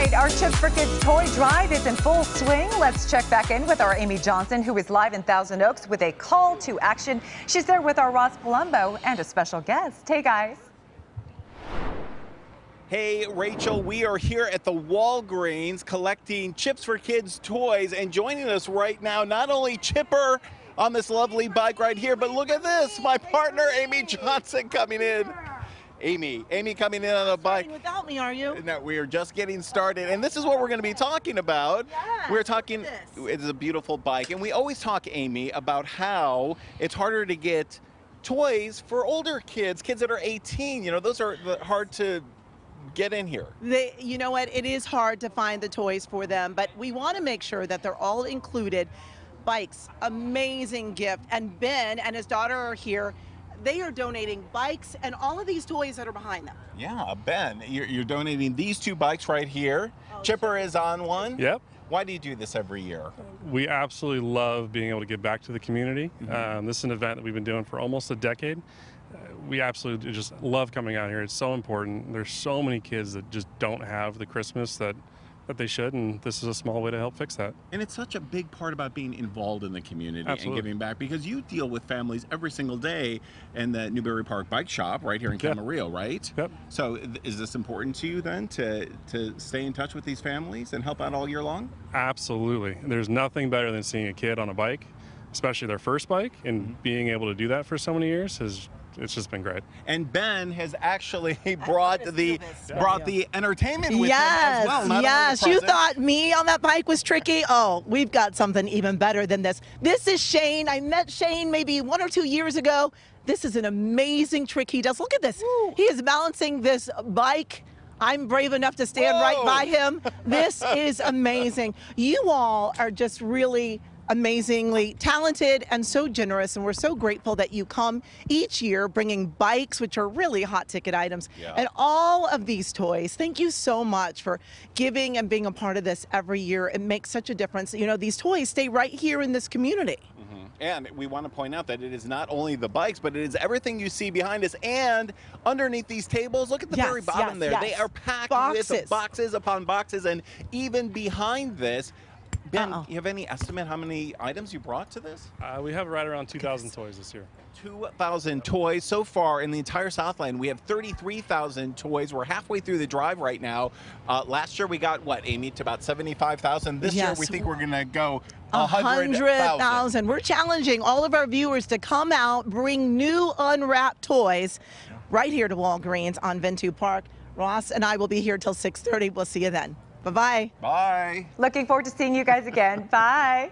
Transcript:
right, our Chips for Kids toy drive is in full swing. Let's check back in with our Amy Johnson, who is live in Thousand Oaks with a call to action. She's there with our Ross Palumbo and a special guest. Hey, guys. Hey, Rachel, we are here at the Walgreens collecting Chips for Kids toys, and joining us right now, not only Chipper on this lovely bike right here, but look at this, my partner Amy Johnson coming in. Amy, Amy coming in on a bike. Without me, are you? No, we are just getting started, and this is what we're going to be talking about. Yeah, we're talking. It's a beautiful bike, and we always talk, Amy, about how it's harder to get toys for older kids, kids that are 18. You know, those are hard to get in here. They, you know what? It is hard to find the toys for them, but we want to make sure that they're all included. Bikes, amazing gift. And Ben and his daughter are here. They are donating bikes and all of these toys that are behind them. Yeah, Ben, you're, you're donating these two bikes right here. Oh, Chipper is on one. Yep. Why do you do this every year? We absolutely love being able to give back to the community. Mm-hmm. Um, this is an event that we've been doing for almost a decade. Uh, we absolutely just love coming out here. It's so important. There's so many kids that just don't have the Christmas that, that they should, and this is a small way to help fix that. And it's such a big part about being involved in the community Absolutely. and giving back because you deal with families every single day in the Newbury Park Bike Shop right here in Yeah. Camarillo, right? Yep. So is this important to you then to to stay in touch with these families and help out all year long? Absolutely. There's nothing better than seeing a kid on a bike, especially their first bike, and Mm-hmm. being able to do that for so many years has it's just been great. And Ben has actually brought the steal this. brought the entertainment with yes, him as well. not only yes. You thought me on that bike was tricky? Oh, we've got something even better than this. This is Shane. I met Shane maybe one or two years ago. This is an amazing trick he does. Look at this. He is balancing this bike. I'm brave enough to stand right by him. This is amazing. You all are just really amazingly talented and so generous and we're so grateful that you come each year bringing bikes which are really hot ticket items Yeah. and all of these toys. Thank you so much for giving and being a part of this every year. It makes such a difference. You know, these toys stay right here in this community. Mm-hmm. And we want to point out that it is not only the bikes, but it is everything you see behind us and underneath these tables. Look at the Yes, very bottom yes, there. yes. They are packed Boxes. with boxes upon boxes, and even behind this. Ben, Uh-oh. you have any estimate how many items you brought to this? Uh, we have right around 2,000 toys this year. 2,000 toys so far in the entire Southland. We have 33,000 toys. We're halfway through the drive right now. Uh, last year we got what, Amy, to about 75,000. This year we think we're going to go A 100,000. hundred thousand. We're challenging all of our viewers to come out, bring new unwrapped toys right here to Walgreens on Ventu Park. Ross and I will be here till 6:30. We'll see you then. Bye bye. Bye. Looking forward to seeing you guys again. Bye.